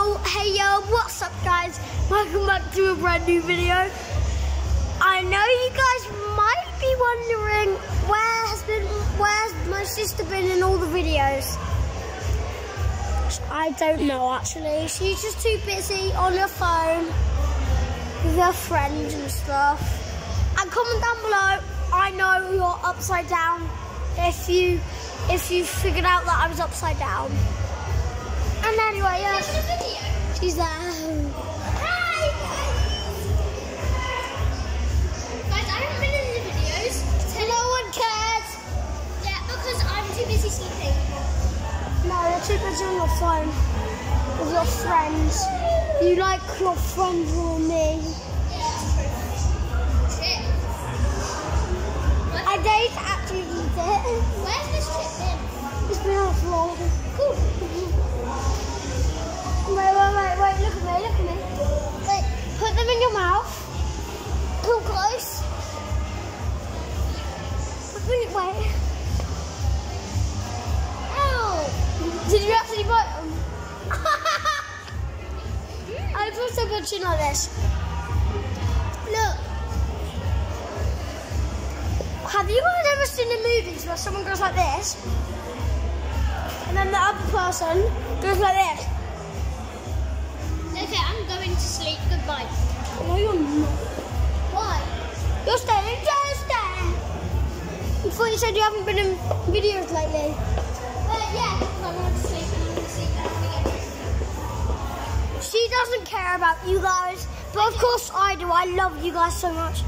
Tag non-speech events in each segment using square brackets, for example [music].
hey yo, what's up guys? Welcome back to a brand new video. I know you guys might be wondering where has been where's my sister been in all the videos? I don't know actually. She's just too busy on her phone with her friends and stuff. And comment down below. I know you're upside down if you if you figured out that I was upside down. And anyway. She's there. Hi! Guys, I haven't been in the videos. No one cares. Yeah, because I'm too busy sleeping. No, you're too busy on your phone with your friends. You like your friends or me. Chip. I to actually eat it. Where's this chip been? It's been on the floor. Cool. [laughs] Wait, wait, wait, wait, look at me, look at me. Wait, put them in your mouth. Too close. Wait, wait. Ow! Did you actually bite them? [laughs] I put so much in on this. Look. Have you guys ever seen the movies where someone goes like this? And then the other person goes like this. Okay, I'm going to sleep. Goodbye. No, you're not. Why? You're staying just there. You thought you said you haven't been in videos lately. Uh, yeah, because I want to sleep and I'm going to sleep and I'm going to get She doesn't care about you guys, but of course I do. I love you guys so much.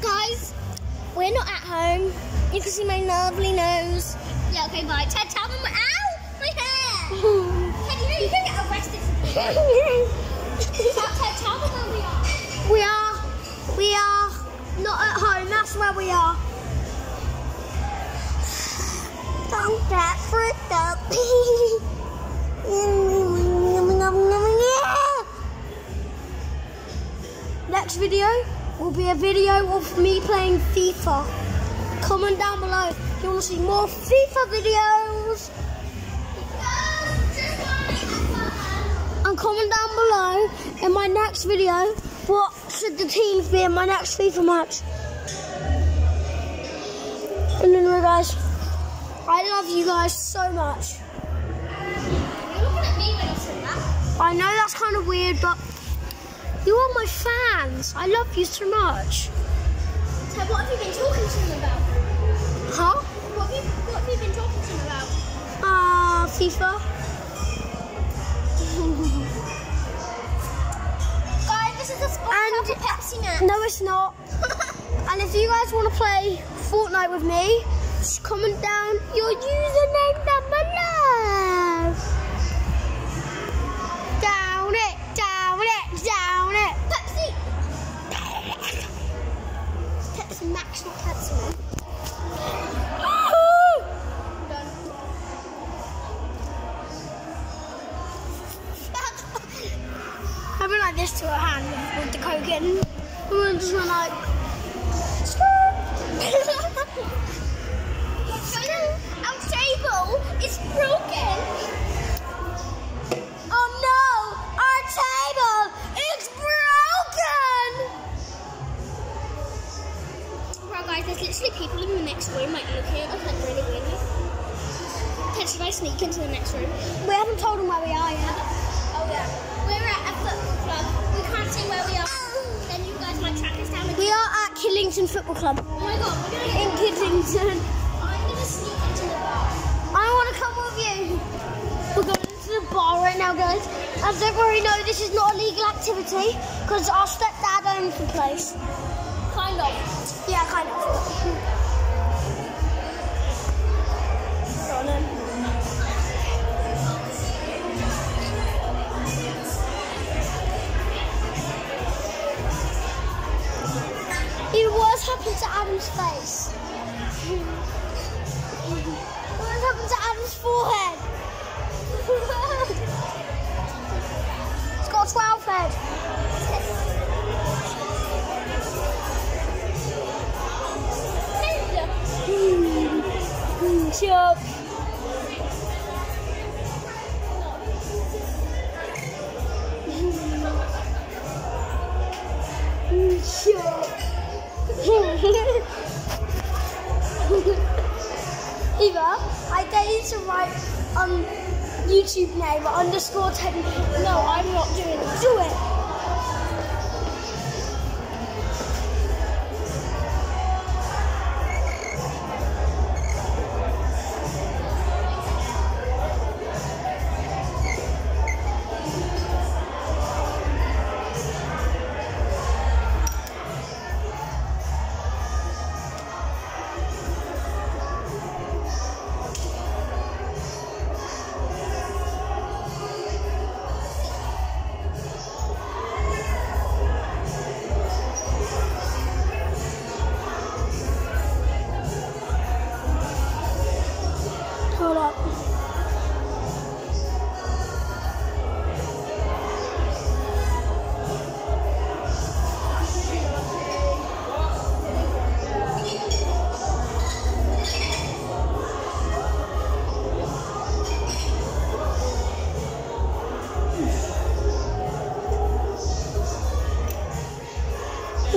Guys, we're not at home. You can see my lovely nose. Yeah, okay, bye. Ted, tell them. Ow! My hair! [laughs] Ted, you know you can get arrested for. Tell, Ted, tell them where we are. we are, we are not at home. That's where we are. Don't get freaked up. [laughs] Next video will be a video of me playing FIFA. Comment down below if you want to see more FIFA videos. And comment down below in my next video what should the teams be in my next FIFA match. And anyway guys, I love you guys so much. You're looking at me when I said that. I know that's kind of weird, but you are my fans. I love you so much. Ted, what have you been talking to them about? Huh? What have you, what have you been talking to them about? Ah, FIFA. [laughs] Guys, this is a sponsor And- Pepsi Max. No, it's not. [laughs] and if you guys want to play Fortnite with me, just comment down your username the. And just went like. Our table is broken. oh no! Our table is broken! Well, guys, there's literally people in the next room, like looking at us like really weirdly. Ted, should I sneak into the next room? We haven't told them where we are yet. Oh yeah. We're at a football club. We can't say where we are. Then you guys might track us down. again. We are at Killington Football Club Oh my god, we're gonna in get. Killington. I'm gonna sneak into the bar. I want to come with you. We're going to the bar right now, guys. As don't this is not a legal activity because our stepdad owns the place. Kind of. Yeah, kind of. happened to Adam's face? what happened to Adam's forehead? it's got a 12 head. Chop. [laughs] Eva, I dare you to write um YouTube name underscore Teddy. No, I'm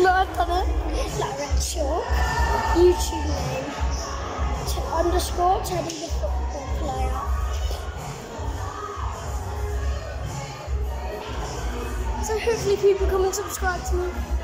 No, I've done it. Like Red Short. YouTube name. T- underscore Teddy the football player. So hopefully people come and subscribe to me.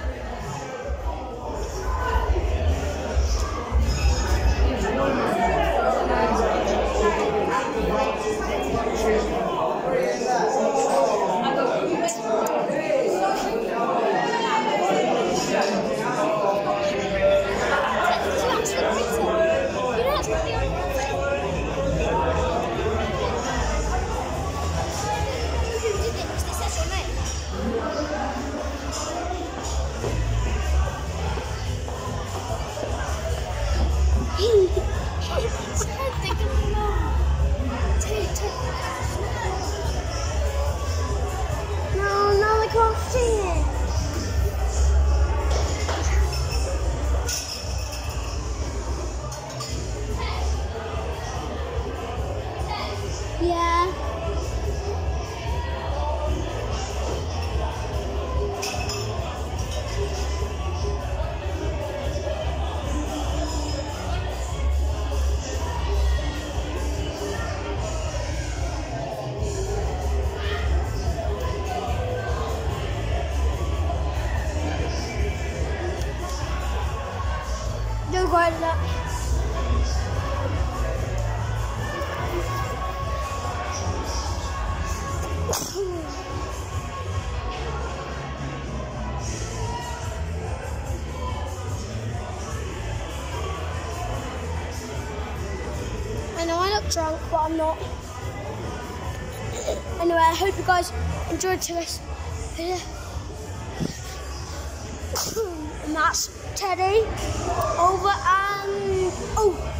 Drunk, but I'm not. Anyway, I hope you guys enjoyed today's. [coughs] And that's Teddy over and oh